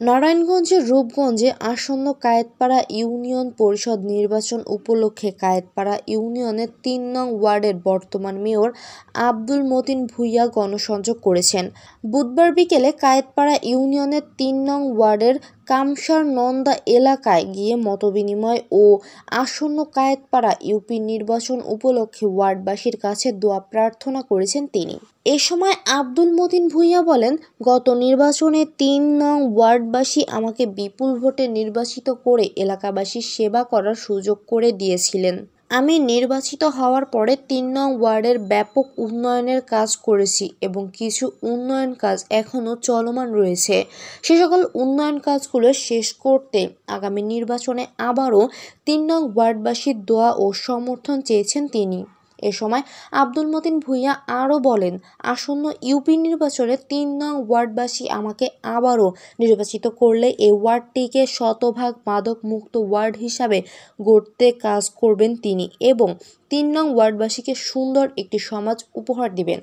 নারায়ণগঞ্জের রূপগঞ্জে আসন্ন কায়েতপাড়া ইউনিয়ন পরিষদ নির্বাচন উপলক্ষে কায়েতপাড়া ইউনিয়নের তিন নং ওয়ার্ডের বর্তমান মেয়র আব্দুল মতিন ভূঁইয়া গণসংযোগ করেছেন। বুধবার বিকেলে কায়েতপাড়া ইউনিয়নের তিন নং ওয়ার্ডের কামসার নন্দা এলাকায় গিয়ে মতবিনিময় ও আসন্ন কায়েতপাড়া ইউপি নির্বাচন উপলক্ষে ওয়ার্ডবাসীর কাছে দোয়া প্রার্থনা করেছেন তিনি। এ সময় আব্দুল মতিন ভূঁইয়া বলেন, গত নির্বাচনে তিন নং ওয়ার্ডবাসী আমাকে বিপুল ভোটে নির্বাচিত করে এলাকাবাসীর সেবা করার সুযোগ করে দিয়েছিলেন। আমি নির্বাচিত হওয়ার পরে তিন নং ওয়ার্ডের ব্যাপক উন্নয়নের কাজ করেছি এবং কিছু উন্নয়ন কাজ এখনও চলমান রয়েছে। সে সকল উন্নয়ন কাজগুলো শেষ করতে আগামী নির্বাচনে আবারও তিন নং ওয়ার্ডবাসীর দোয়া ও সমর্থন চেয়েছেন তিনি। এ সময় আব্দুল মতিন ভূঁইয়া আরও বলেন, আসন্ন ইউপি নির্বাচনে তিন নং ওয়ার্ডবাসী আমাকে আবারও নির্বাচিত করলে এই ওয়ার্ডটিকে শতভাগ মাদক মুক্ত ওয়ার্ড হিসাবে গড়তে কাজ করবেন তিনি এবং তিন নং ওয়ার্ডবাসীকে সুন্দর একটি সমাজ উপহার দিবেন।